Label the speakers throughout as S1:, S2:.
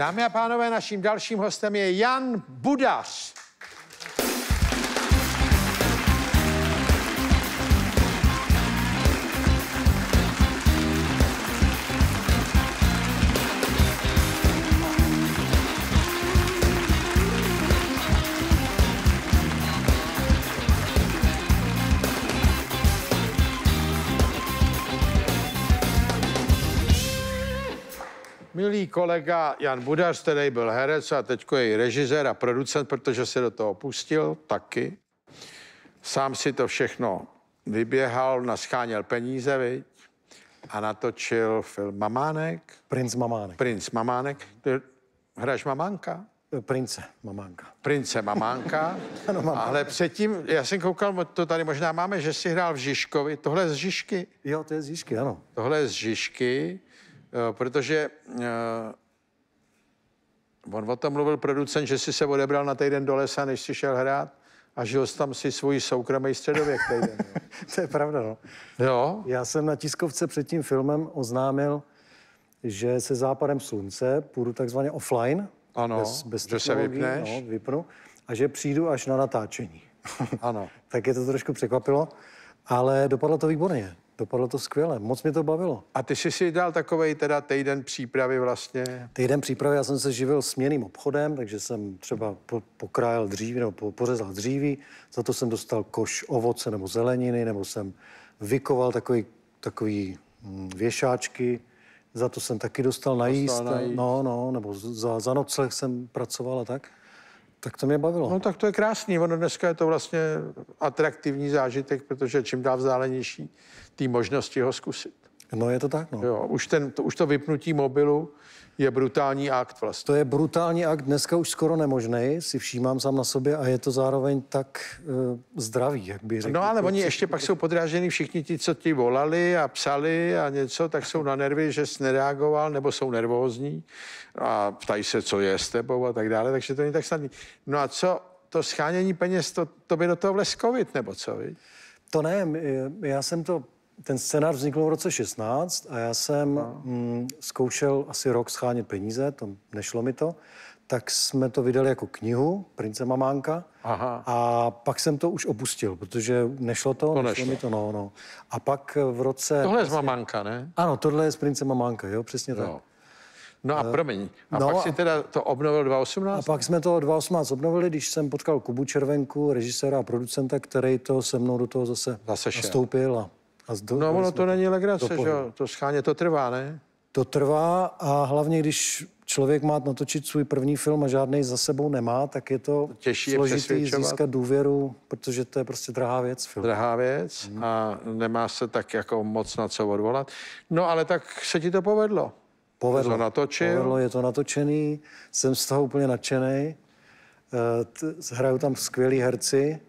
S1: Dámy a pánové, naším dalším hostem je Jan Budař. Milý kolega Jan Budař, který byl herec a teď je i režisér a producent, protože se do toho pustil taky. Sám si to všechno vyběhal, nascháněl peníze, viď? A natočil film Mamánek.
S2: Princ Mamánek.
S1: Princ Mamánek. Hraješ Mamánka?
S2: Prince Mamánka.
S1: Prince Mamánka.
S2: Ano, mamánka.
S1: Ale předtím, já jsem koukal, to tady možná máme, že jsi hrál v Žižkovi. Tohle je z Žižky.
S2: Jo, to je z Žižky, ano.
S1: Tohle je z Žižky, protože eh, on o tom mluvil producent, že si se odebral na týden do lesa, než si šel hrát a žil jsi tam si svůj soukromý středověk týden. jo.
S2: to je pravda, no.
S1: jo?
S2: Já jsem na tiskovce před tím filmem oznámil, že se západem slunce půjdu takzvaně offline.
S1: Ano, že se vypneš.
S2: No, vypnu. A že přijdu až na natáčení.
S1: Ano.
S2: tak je to trošku překvapilo, ale dopadlo to výborně. Dopadlo to skvěle, moc mě to bavilo.
S1: A ty jsi si dal takovej teda týden přípravy vlastně.
S2: Týden přípravy, já jsem se živil směným obchodem, takže jsem třeba po, pokrájel dříví nebo po, pořezal dříví, za to jsem dostal koš ovoce nebo zeleniny, nebo jsem vykoval takový, takový hm, věšáčky, za to jsem taky dostal najíst,
S1: najíst.
S2: no, no, nebo za, za nocleh jsem pracoval a tak. Tak to mě bavilo.
S1: No tak to je krásný, ono dneska je to vlastně atraktivní zážitek, protože čím dál vzdálenější té možnosti ho zkusit.
S2: No je to tak, no.
S1: Jo, už, ten, to, už to vypnutí mobilu je brutální akt vlastně.
S2: To je brutální akt, dneska už skoro nemožný, si všímám sám na sobě a je to zároveň tak uh, zdravý, jak bych řekl.
S1: No ale oni
S2: je
S1: ještě pak jsou podráženi všichni ti, co ti volali a psali a něco, tak jsou na nervy, že jsi nereagoval, nebo jsou nervózní a ptají se, co je s tebou a tak dále, takže to není tak snadný. No a co, to schánění peněz, to, to by do toho vles covid, nebo co, viď?
S2: To ne, já jsem to, ten scénář vznikl v roce 16 a já jsem
S1: No.
S2: mm, zkoušel asi rok schánět peníze, to nešlo mi to, tak jsme to vydali jako knihu Prince Mamánka
S1: Aha.
S2: a pak jsem to už opustil, protože nešlo to,
S1: To
S2: nešlo,
S1: nešlo.
S2: mi to, no, no. A pak v roce...
S1: Tohle je z mamanka, ne?
S2: Ano, tohle je z Prince Mamánka, jo, přesně tak.
S1: Jo. No a promiň, a
S2: no
S1: pak si
S2: a-
S1: teda to obnovil
S2: A
S1: 2018?
S2: pak jsme to 2018 obnovili, když jsem potkal Kubu Červenku, režiséra a producenta, který to se mnou do toho zase,
S1: Zase
S2: nastoupil. A, a zdo,
S1: No ono to není legrace, že jo? To scháně to trvá, ne?
S2: To trvá a hlavně, když člověk má natočit svůj první film a žádný za sebou nemá, tak je to
S1: Těžší je
S2: složitý
S1: přesvědčovat.
S2: získat důvěru, protože to je prostě drahá věc. Film.
S1: Drahá věc a nemá se tak jako moc na co odvolat. No ale tak se ti to povedlo.
S2: Povedlo.
S1: To natočil.
S2: Povedlo, je to natočený, jsem z toho úplně nadšený. Eh, Hrajou tam skvělí herci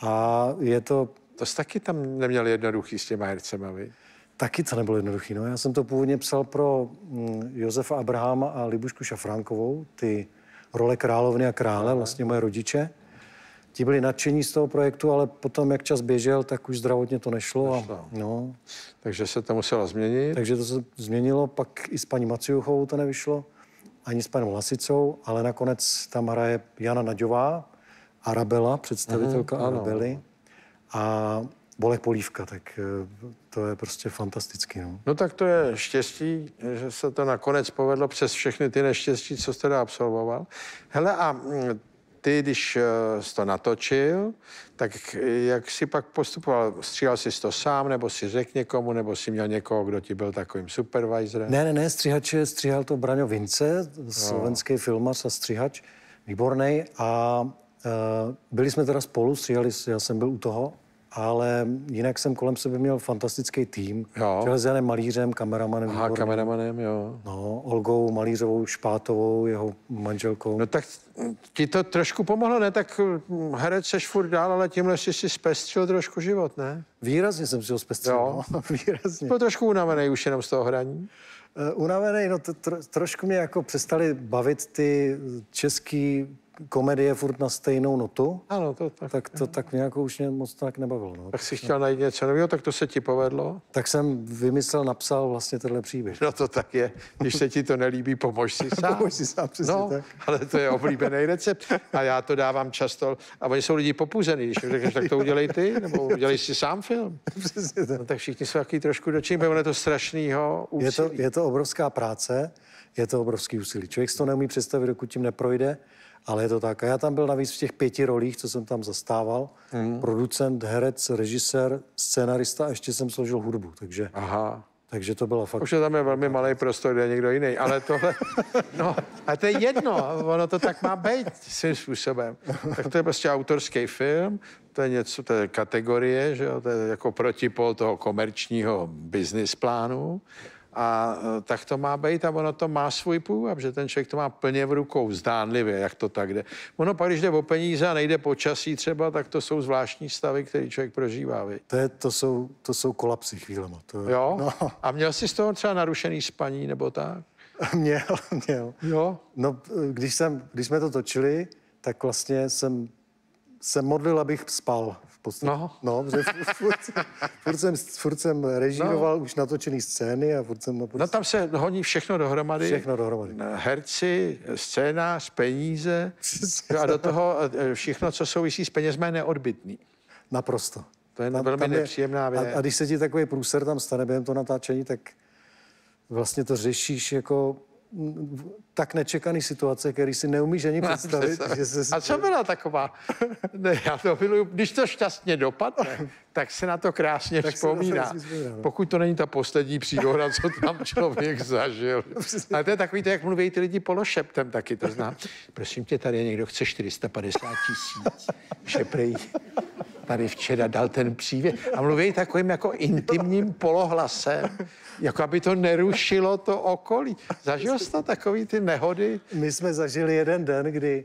S2: a je to
S1: To jsi taky tam neměl jednoduchý s těma hercema, vy?
S2: Taky to nebylo jednoduché. No. Já jsem to původně psal pro mm, Josefa Abrahama a Libušku Šafránkovou, ty role královny a krále, vlastně moje rodiče. Ti byli nadšení z toho projektu, ale potom, jak čas běžel, tak už zdravotně to nešlo. A, no,
S1: Takže se to muselo změnit.
S2: takže to se změnilo, pak i s paní Maciuchovou to nevyšlo, ani s panem Lasicou, ale nakonec tam hraje Jana Naďová, Arabela, představitelka
S1: ano.
S2: Arabely a Bolek Polívka, tak eh, to je prostě fantastický. No.
S1: No tak to je štěstí, že se to nakonec povedlo přes všechny ty neštěstí, co jste teda absolvoval. Hele a mm, ty, když eh, jsi to natočil, tak jak si pak postupoval? Stříhal jsi to sám, nebo si řekl někomu, nebo si měl někoho, kdo ti byl takovým supervisorem?
S2: Ne, ne, ne, střihače, stříhal to Braňo Vince, slovenský filmař a střihač, výborný. A byli jsme teda spolu, stříhali, já jsem byl u toho, ale jinak jsem kolem sebe měl fantastický tým.
S1: Jo.
S2: S Janem Malířem, kameramanem,
S1: Aha,
S2: výborným.
S1: kameramanem, jo.
S2: No, Olgou Malířovou Špátovou, jeho manželkou.
S1: No tak ti to trošku pomohlo, ne? Tak hm, herec seš furt dál, ale tímhle jsi si zpestřil trošku život, ne?
S2: Výrazně jsem si ho zpestřil,
S1: Jo.
S2: no, výrazně.
S1: Byl trošku unavený už jenom z toho hraní.
S2: Uh, unavený, no to tro, trošku mě jako přestali bavit ty český komedie furt na stejnou notu,
S1: Ano, to tak.
S2: tak to tak nějak už mě moc tak nebavilo. No.
S1: Tak si chtěl najít něco nového, tak to se ti povedlo.
S2: Tak jsem vymyslel, napsal vlastně tenhle příběh.
S1: No to tak je. Když se ti to nelíbí, pomož si sám.
S2: Pomož si sám, přesně
S1: no,
S2: tak.
S1: ale to je oblíbený recept. A já to dávám často. A oni jsou lidi popuzený. Když řekneš, tak to udělej ty, nebo udělej si sám film.
S2: Přesně tak.
S1: No, tak všichni jsou taky trošku dočím, ono je to strašnýho úsilí.
S2: Je to, je to obrovská práce, je to obrovský úsilí. Člověk si to neumí představit, dokud tím neprojde, ale je to tak. A já tam byl navíc v těch pěti rolích, co jsem tam zastával. Mm. Producent, herec, režisér, scénarista a ještě jsem složil hudbu. Takže,
S1: Aha.
S2: takže to bylo fakt...
S1: Už je tam je velmi malý prostor, kde je někdo jiný, ale tohle, no, a to je jedno, ono to tak má být svým způsobem. Tak to je prostě autorský film, to je něco, to je kategorie, že jo, to je jako protipol toho komerčního business plánu. A e, tak to má být a ono to má svůj půvab, že ten člověk to má plně v rukou, zdánlivě, jak to tak jde. Ono pak, když jde o peníze a nejde počasí třeba, tak to jsou zvláštní stavy, který člověk prožívá. Viď?
S2: To, je, to, jsou, to jsou kolapsy chvílema. To,
S1: Jo?
S2: No,
S1: A měl jsi z toho třeba narušený spaní nebo tak?
S2: měl, měl.
S1: Jo.
S2: No, když, jsem, když jsme to točili, tak vlastně jsem se modlil, abych spal. V podstatě.
S1: No.
S2: no protože furt, furt, jsem, furt jsem režíroval no. už natočený scény a furt jsem... No,
S1: No tam se honí všechno dohromady.
S2: Všechno dohromady.
S1: Herci, scénář, peníze a do toho eh, všechno, co souvisí s penězmi, je neodbitný.
S2: Naprosto.
S1: To je velmi nepříjemná věc.
S2: A, a když se ti takový průser tam stane během toho natáčení, tak vlastně to řešíš jako tak nečekaný situace, který si neumíš ani představit. že se,
S1: A co byla taková? Ne, já to miluju. Když to šťastně dopadne, tak se na to krásně
S2: Tak na to
S1: vzpomíná.
S2: vzpomíná, no.
S1: Pokud to není ta poslední příhoda, co tam člověk zažil. Ale to je takový, to, jak mluví ty lidi pološeptem taky, to znám. Prosím tě, tady někdo chce 450 tisíc. Že prej tady včera dal ten přívěd. A mluví takovým jako intimním polohlasem, jako aby to nerušilo to okolí. Zažil jsi to takový ty nehody?
S2: My jsme zažili jeden den, kdy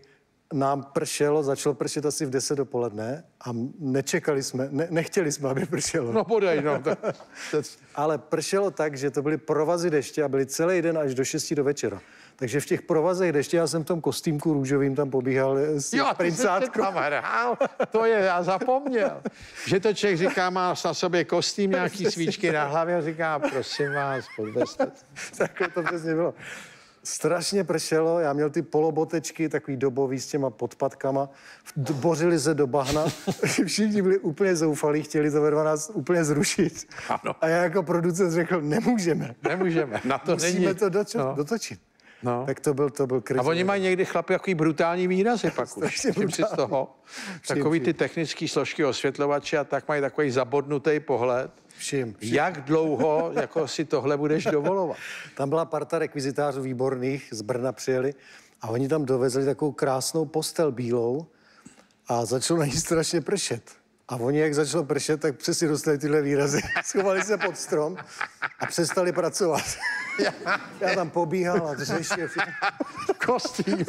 S2: nám pršelo, začalo pršet asi v 10 dopoledne a nečekali jsme, ne, nechtěli jsme, aby pršelo.
S1: No bodej, no. To, to,
S2: Ale pršelo tak, že to byly provazy deště a byly celý den až do 6 do večera. Takže v těch provazech deště já jsem v tom kostýmku růžovým tam pobíhal s
S1: Jo,
S2: princátkou.
S1: tam hrál, to je, já zapomněl. Že to člověk říká, má na sobě kostým, nějaký svíčky na hlavě a říká, prosím vás, podvezte.
S2: Takhle to přesně bylo. Strašně pršelo, já měl ty polobotečky, takový dobový s těma podpatkama, D- bořili se do bahna, všichni byli úplně zoufalí, chtěli to ve 12 úplně zrušit.
S1: Ano.
S2: A já jako producent řekl, nemůžeme,
S1: Nemůžeme, na to
S2: musíme
S1: není.
S2: to dočo-
S1: No.
S2: dotočit.
S1: No.
S2: Tak to byl, to byl
S1: A
S2: kriz.
S1: oni mají někdy chlapi takový brutální výrazy pak už. Si z toho. Takový ty technické složky osvětlovači a tak mají takový zabodnutý pohled.
S2: Všim, všim.
S1: Jak dlouho jako si tohle budeš dovolovat?
S2: Tam byla parta rekvizitářů výborných, z Brna přijeli a oni tam dovezli takovou krásnou postel bílou a začalo na ní strašně pršet. A oni, jak začalo pršet, tak přesně dostali tyhle výrazy. Schovali se pod strom a přestali pracovat. Já tam pobíhal a řešil.
S1: Kostým.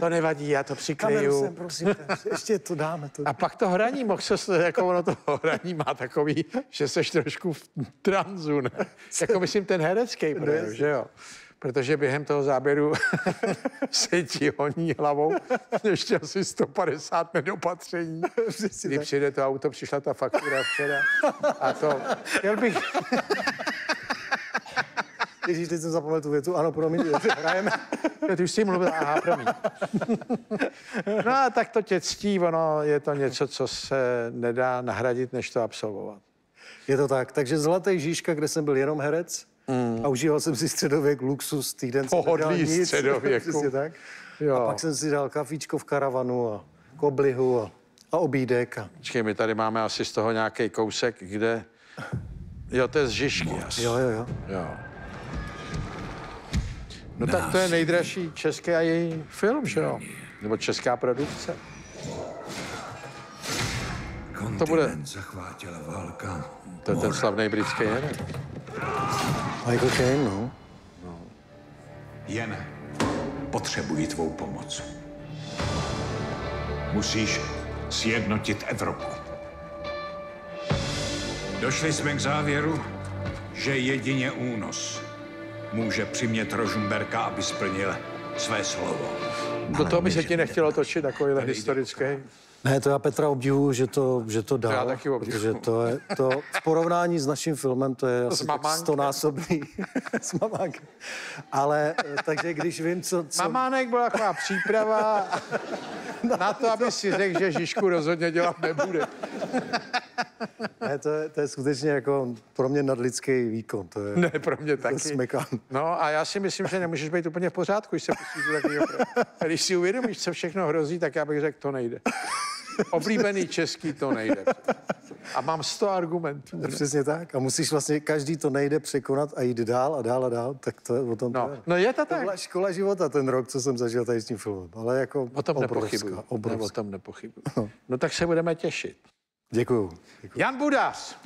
S1: To nevadí, já to přikryju.
S2: sem, prosím, ještě to dáme. To.
S1: A pak to hraní, mohl se, jako ono to hraní má takový, že seš trošku v tranzu, ne? Jako myslím ten herecký projev, že jo? Protože během toho záběru se ti honí hlavou ještě asi 150 nedopatření. Kdy přijde to auto, přišla ta faktura včera. A to, chtěl bych,
S2: Ježíš, teď jsem zapomněl tu větu. Ano, promiň, hrajeme.
S1: Jo, ty už jsi mluvil, aha, promiň. No a tak to tě ctí, ono je to něco, co se nedá nahradit, než to absolvovat.
S2: Je to tak. Takže Zlatý Žížka, kde jsem byl jenom herec mm. a užíval jsem si středověk, luxus, týden jsem
S1: Pohodlí
S2: nic.
S1: středověku.
S2: Přesně tak.
S1: Jo.
S2: A pak jsem si dal kafíčko v karavanu a koblihu a, a obídek. A...
S1: Počkej, my tady máme asi z toho nějaký kousek, kde... Jo, to je z Žižky asi.
S2: Jo, jo, jo.
S1: jo. No tak to je nejdražší český a její film, že jo? Nebo česká produkce.
S3: To
S1: bude-
S3: bude. zachvátila válka.
S1: To je ten slavný britský herec.
S2: Michael Caine, no.
S3: Jen potřebuji tvou pomoc. Musíš sjednotit Evropu. Došli jsme k závěru, že jedině únos může přimět Rožumberka, aby splnil své slovo.
S1: Do toho by se ti nechtělo točit takovýhle historický.
S2: Ne, to já Petra obdivuju, že to, že to dal.
S1: já taky obdivuju.
S2: Protože to je, to v porovnání s naším filmem, to je asi tak
S1: Mamánkem.
S2: stonásobný s mamánkem. Ale, eh, takže když vím, co... co
S1: Mamánek byla taková příprava na to, aby si řekl, že Žižku rozhodně dělat nebude.
S2: ne, to, je, to je skutečně jako pro mě nadlidský výkon. To je,
S1: Ne, pro mě taky.
S2: smekám.
S1: No a já si myslím, že nemůžeš být úplně v pořádku, když se pustíš do takového. Když si uvědomíš, co všechno hrozí, tak já bych řekl, to nejde. Oblíbený český to nejde. A mám 100 argumentů.
S2: Přesně tak. A musíš vlastně, každý to nejde překonat a jít dál a dál a dál, tak to je o tom. to
S1: No,
S2: je.
S1: no je to
S2: To
S1: tak.
S2: byla škola života ten rok, co jsem zažil tady s tím filmem. Ale jako
S1: O tom
S2: obrovská,
S1: nepochybuju. Ne, o
S2: obrovská.
S1: tom nepochybuju. No tak se budeme těšit.
S2: Děkuju. Děkuju.
S1: Jan Budas.